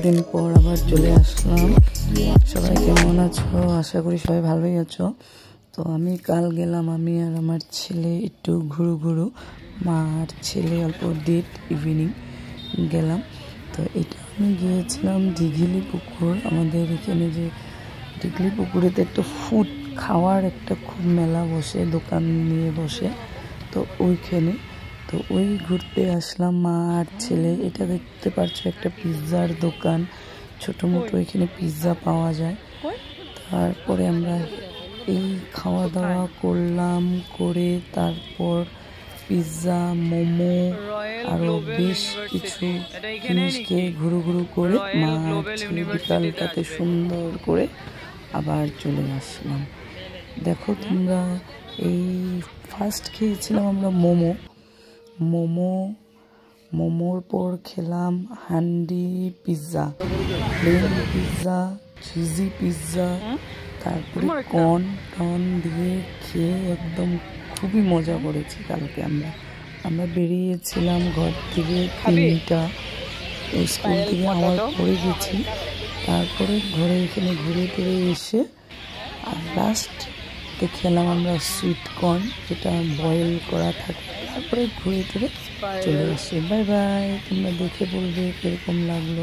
অনেকদিন পর আবার চলে আসলাম। সবাই কেমন আছো? আশা করি সবাই ভালোই আছো। তো আমি কাল গেলাম আমি আর আমার ছেলে একটু ঘুরু ঘুরু। মা আর ছেলে অল্প ডেট ইভিনিং গেলাম। তো এটা আমি গিয়েছিলাম দিঘিলি পুকুর। আমাদের এখানে যে দিঘলি পুকুরেতে একটা ফুড খাওয়ার একটা খুব মেলা বসে, দোকান নিয়ে বসে। তো ওইখানে তো ওই ঘুরতে আসলাম মা আর ছেলে। এটা দেখতে পারছ, একটা পিৎজার দোকান। ছোটো মোটো এখানে পিৎজা পাওয়া যায়। তারপরে আমরা এই খাওয়া দাওয়া করলাম, করে তারপর পিৎজা, মোমো আরও বেশ কিছু জিনিস খেয়ে ঘুরু ঘুরু করে মা বিকালটাতে সুন্দর করে আবার চলে আসলাম। দেখো তোমরা, এই ফার্স্ট খেয়েছিলাম আমরা মোমো। মোমো মোমোর পর খেলাম handi pizza. Plain pizza cheesy pizza তারপরে কর্ন টন দিয়ে খেয়ে একদম খুবই মজা করেছি কালকে আমরা। আমরা বেরিয়েছিলাম ঘর থেকে তিনটা। স্কুল থেকে আমার পরে গেছি। তারপরে ঘরে এখানে ঘুরে টুরে এসে আর লাস্ট খেলাম আমরা সুইট কর্ন যেটা বয়েল করা থাকে। তারপরে ঘুরে টুরে চলে আসি। বাই বাই তোমরা দেখে বলবে কীরকম লাগল।